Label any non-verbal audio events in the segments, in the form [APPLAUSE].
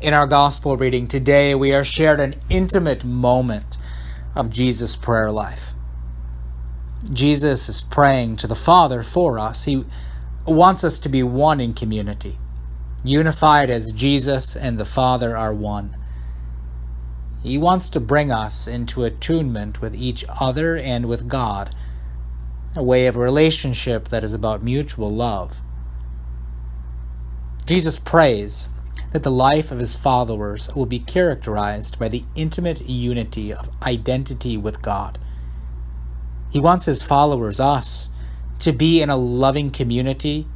In our gospel reading today, we are shared an intimate moment of Jesus' prayer life. Jesus is praying to the Father for us. He wants us to be one in community, unified as Jesus and the Father are one. He wants to bring us into attunement with each other and with God, a way of relationship that is about mutual love. Jesus prays that the life of his followers will be characterized by the intimate unity of identity with God. He wants his followers, us, to be in a loving community,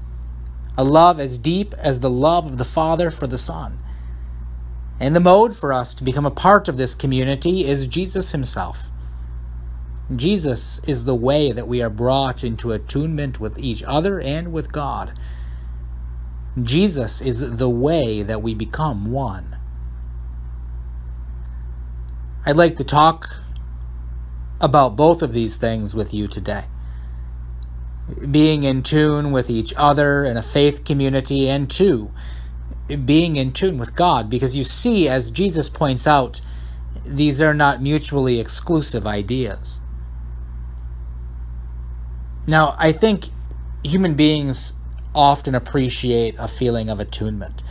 a love as deep as the love of the Father for the Son. And the mode for us to become a part of this community is Jesus himself. Jesus is the way that we are brought into attunement with each other and with God. Jesus is the way that we become one. I'd like to talk about both of these things with you today. Being in tune with each other in a faith community, and two, being in tune with God, because you see, as Jesus points out, these are not mutually exclusive ideas. Now, I think human beings often appreciate a feeling of attunement.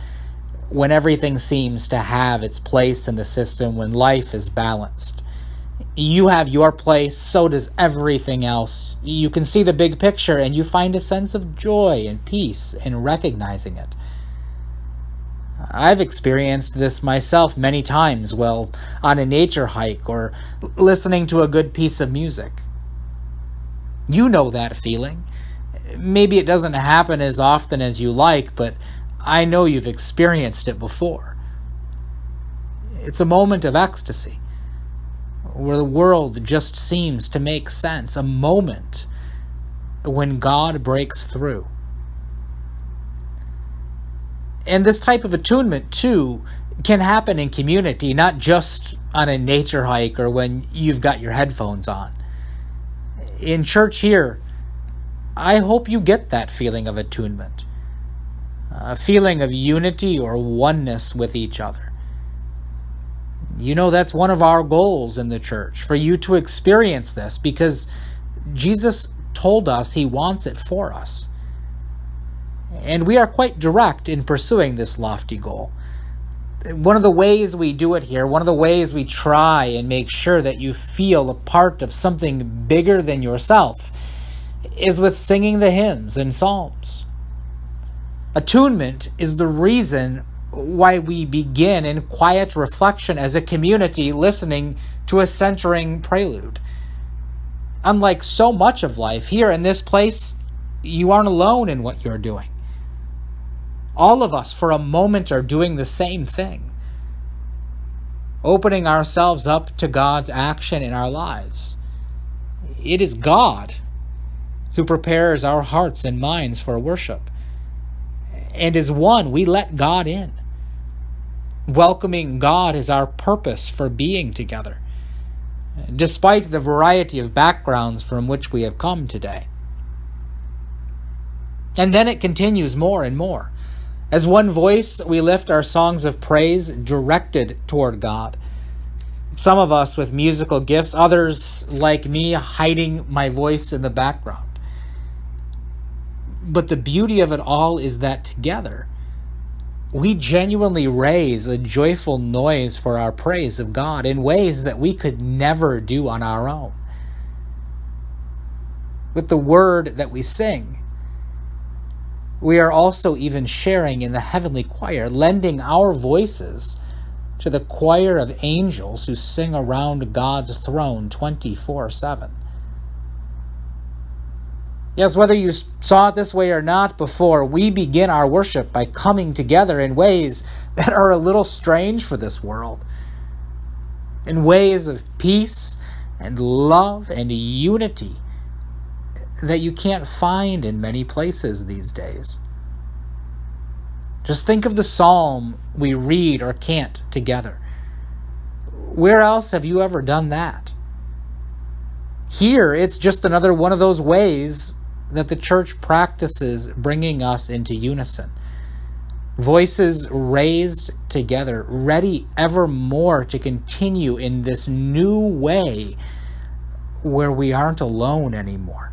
When everything seems to have its place in the system, when life is balanced. You have your place, so does everything else. You can see the big picture and you find a sense of joy and peace in recognizing it. I've experienced this myself many times while on a nature hike or listening to a good piece of music. You know that feeling maybe it doesn't happen as often as you like, but I know you've experienced it before. It's a moment of ecstasy where the world just seems to make sense, a moment when God breaks through. And this type of attunement, too, can happen in community, not just on a nature hike or when you've got your headphones on. In church here, I hope you get that feeling of attunement, a feeling of unity or oneness with each other. You know, that's one of our goals in the church, for you to experience this, because Jesus told us he wants it for us. And we are quite direct in pursuing this lofty goal. One of the ways we do it here, one of the ways we try and make sure that you feel a part of something bigger than yourself is with singing the hymns and psalms. Attunement is the reason why we begin in quiet reflection as a community listening to a centering prelude. Unlike so much of life, here in this place, you aren't alone in what you're doing. All of us, for a moment, are doing the same thing opening ourselves up to God's action in our lives. It is God who prepares our hearts and minds for worship. And as one, we let God in. Welcoming God is our purpose for being together, despite the variety of backgrounds from which we have come today. And then it continues more and more. As one voice, we lift our songs of praise directed toward God. Some of us with musical gifts, others like me hiding my voice in the background. But the beauty of it all is that together, we genuinely raise a joyful noise for our praise of God in ways that we could never do on our own. With the word that we sing, we are also even sharing in the heavenly choir, lending our voices to the choir of angels who sing around God's throne 24 7. Yes, whether you saw it this way or not before, we begin our worship by coming together in ways [LAUGHS] that are a little strange for this world. In ways of peace and love and unity that you can't find in many places these days. Just think of the psalm we read or can't together. Where else have you ever done that? Here, it's just another one of those ways that the church practices bringing us into unison. voices raised together, ready evermore to continue in this new way where we aren't alone anymore.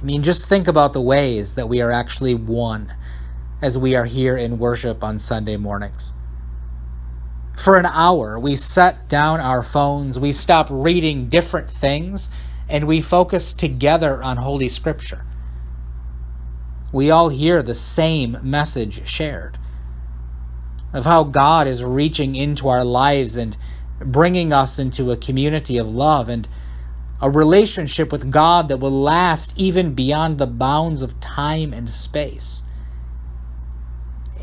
I mean, just think about the ways that we are actually one as we are here in worship on Sunday mornings. For an hour, we set down our phones, we stop reading different things, and we focus together on Holy Scripture. We all hear the same message shared of how God is reaching into our lives and bringing us into a community of love and a relationship with God that will last even beyond the bounds of time and space.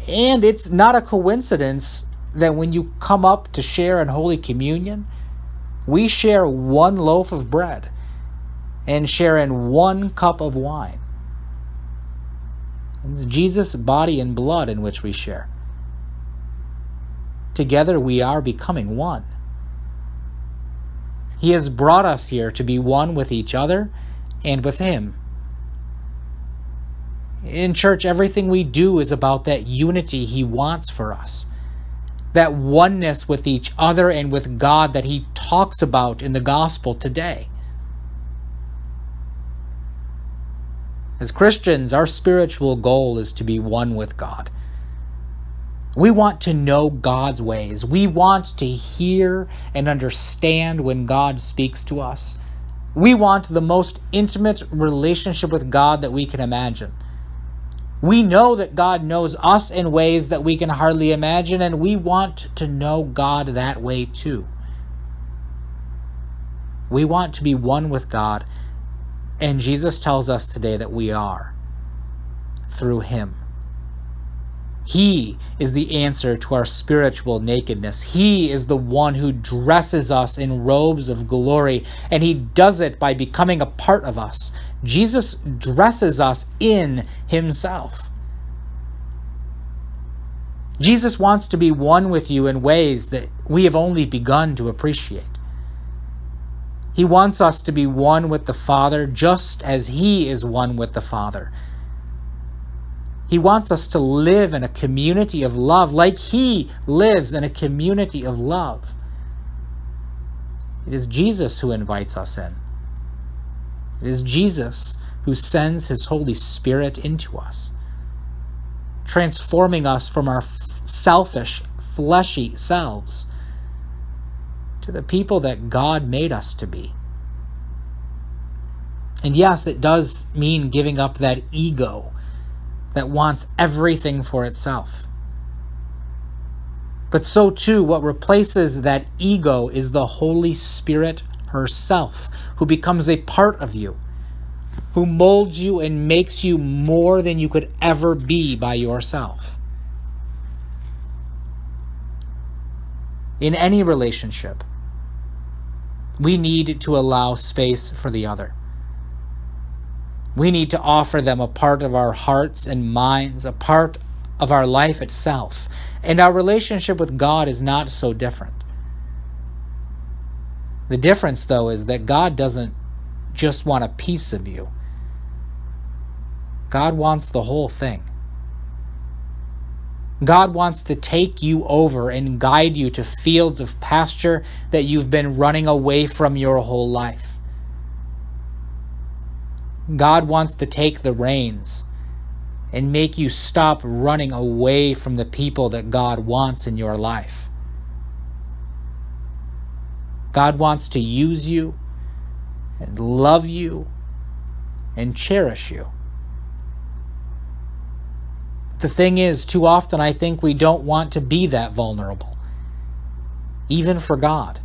And it's not a coincidence that when you come up to share in Holy Communion, we share one loaf of bread and share in one cup of wine. It's Jesus' body and blood in which we share. Together we are becoming one. He has brought us here to be one with each other and with Him. In church, everything we do is about that unity He wants for us, that oneness with each other and with God that He talks about in the gospel today. As Christians, our spiritual goal is to be one with God. We want to know God's ways. We want to hear and understand when God speaks to us. We want the most intimate relationship with God that we can imagine. We know that God knows us in ways that we can hardly imagine, and we want to know God that way too. We want to be one with God, and Jesus tells us today that we are through Him. He is the answer to our spiritual nakedness. He is the one who dresses us in robes of glory, and He does it by becoming a part of us. Jesus dresses us in Himself. Jesus wants to be one with you in ways that we have only begun to appreciate. He wants us to be one with the Father just as He is one with the Father. He wants us to live in a community of love like He lives in a community of love. It is Jesus who invites us in. It is Jesus who sends His Holy Spirit into us, transforming us from our selfish, fleshy selves to the people that God made us to be. And yes, it does mean giving up that ego that wants everything for itself. But so too, what replaces that ego is the Holy Spirit herself, who becomes a part of you, who molds you and makes you more than you could ever be by yourself. In any relationship, we need to allow space for the other. We need to offer them a part of our hearts and minds, a part of our life itself. And our relationship with God is not so different. The difference, though, is that God doesn't just want a piece of you, God wants the whole thing. God wants to take you over and guide you to fields of pasture that you've been running away from your whole life. God wants to take the reins and make you stop running away from the people that God wants in your life. God wants to use you and love you and cherish you. The thing is, too often I think we don't want to be that vulnerable, even for God.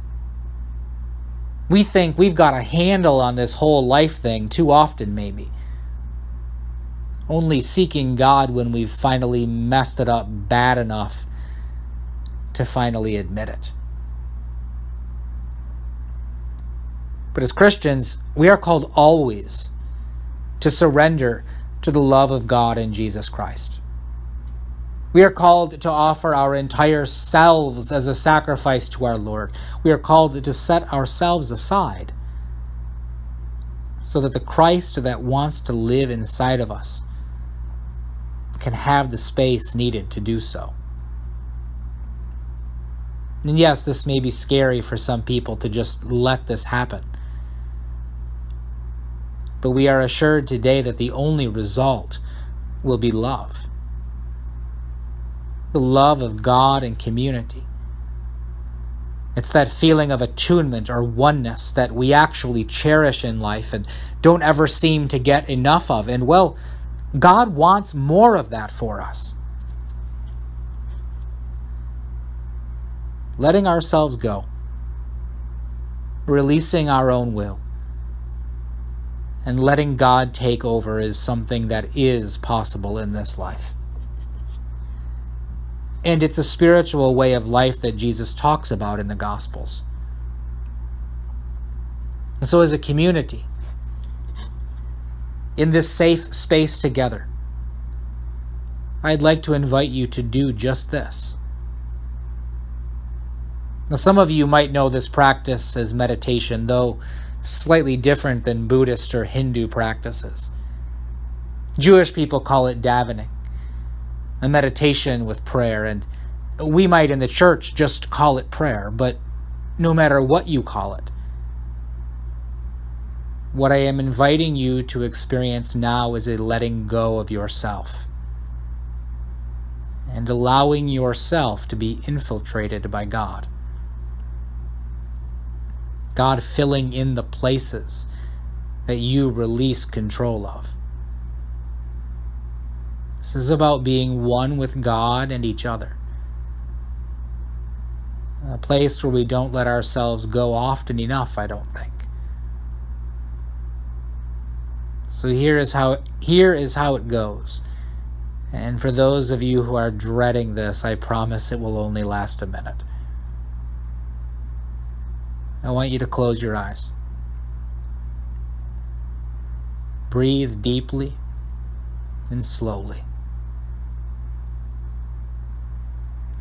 We think we've got a handle on this whole life thing too often, maybe. Only seeking God when we've finally messed it up bad enough to finally admit it. But as Christians, we are called always to surrender to the love of God in Jesus Christ. We are called to offer our entire selves as a sacrifice to our Lord. We are called to set ourselves aside so that the Christ that wants to live inside of us can have the space needed to do so. And yes, this may be scary for some people to just let this happen. But we are assured today that the only result will be love the love of God and community. It's that feeling of attunement or oneness that we actually cherish in life and don't ever seem to get enough of. And well, God wants more of that for us. Letting ourselves go, releasing our own will, and letting God take over is something that is possible in this life. And it's a spiritual way of life that Jesus talks about in the Gospels. And so, as a community, in this safe space together, I'd like to invite you to do just this. Now, some of you might know this practice as meditation, though slightly different than Buddhist or Hindu practices. Jewish people call it davening a meditation with prayer, and we might in the church just call it prayer, but no matter what you call it, what I am inviting you to experience now is a letting go of yourself and allowing yourself to be infiltrated by God. God filling in the places that you release control of. This is about being one with God and each other. A place where we don't let ourselves go often enough, I don't think. So here is how here is how it goes. And for those of you who are dreading this, I promise it will only last a minute. I want you to close your eyes. Breathe deeply and slowly.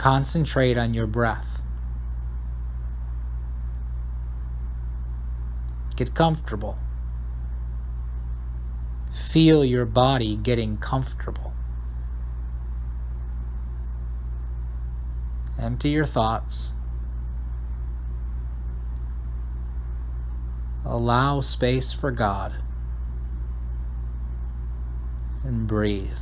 Concentrate on your breath. Get comfortable. Feel your body getting comfortable. Empty your thoughts. Allow space for God. And breathe.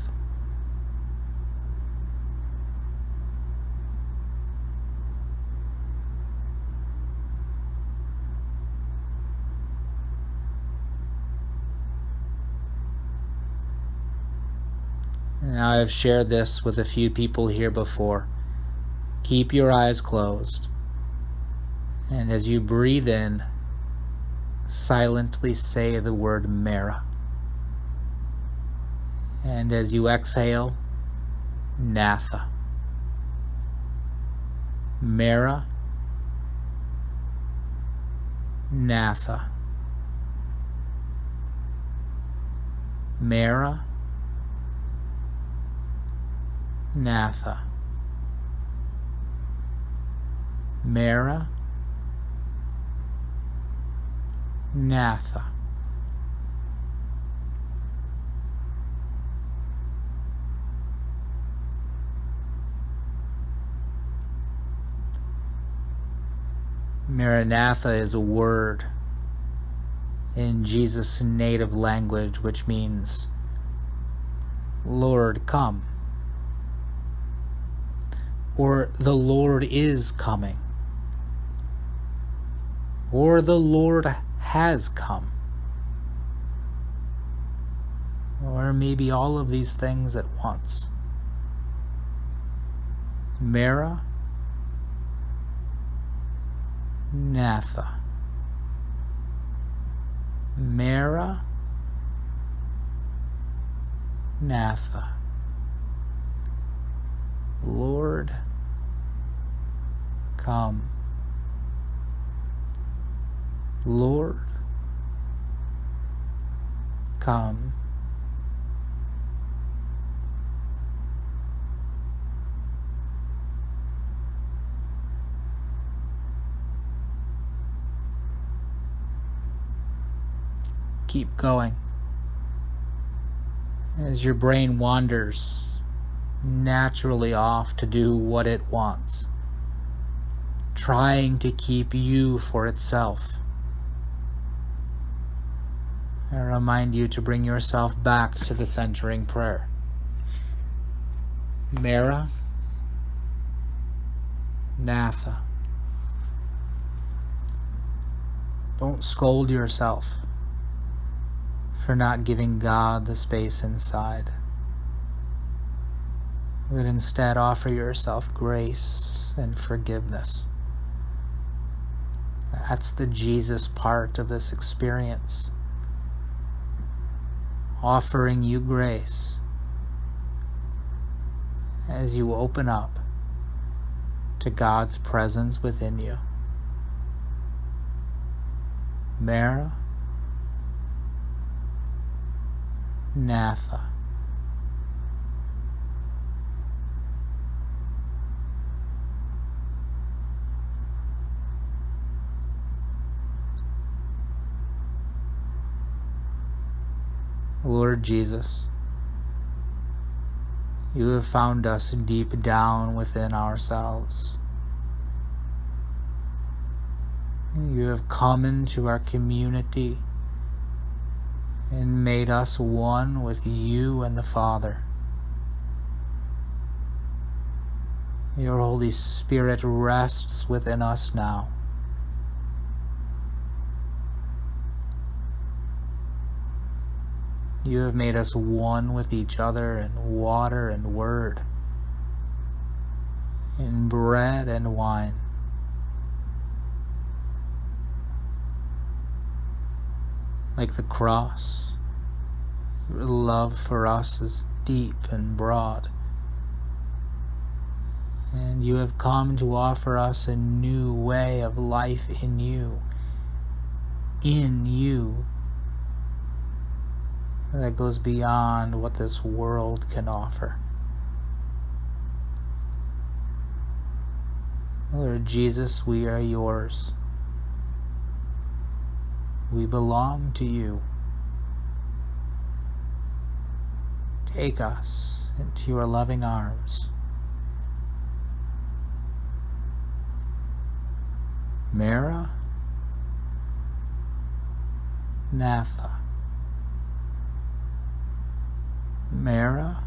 Now, I've shared this with a few people here before. Keep your eyes closed. And as you breathe in, silently say the word Mera. And as you exhale, Natha. Mera. Natha. Mera. Natha, Mera, Natha. Maranatha is a word in Jesus' native language which means, Lord, come or the Lord is coming, or the Lord has come, or maybe all of these things at once. Mara, Natha, Mara, Natha. Lord, come. Lord, come. Keep going as your brain wanders naturally off to do what it wants, trying to keep you for itself. I remind you to bring yourself back to the centering prayer. Mara, Natha. Don't scold yourself for not giving God the space inside, but instead offer yourself grace and forgiveness. That's the Jesus part of this experience. Offering you grace as you open up to God's presence within you. Mara, Natha. Lord Jesus, you have found us deep down within ourselves. You have come into our community and made us one with you and the Father. Your Holy Spirit rests within us now. You have made us one with each other in water and word, in bread and wine. Like the cross, your love for us is deep and broad. And you have come to offer us a new way of life in you. In you that goes beyond what this world can offer. Lord Jesus, we are yours. We belong to you. Take us into your loving arms. Mara Natha. Mara,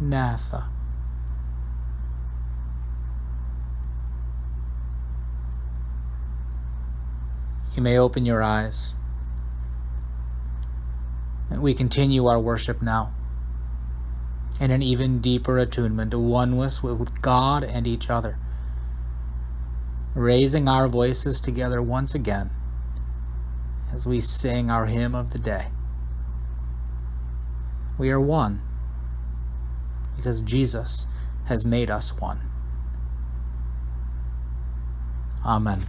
Natha. You may open your eyes. And we continue our worship now in an even deeper attunement, a oneness with God and each other, raising our voices together once again as we sing our hymn of the day. We are one because Jesus has made us one. Amen.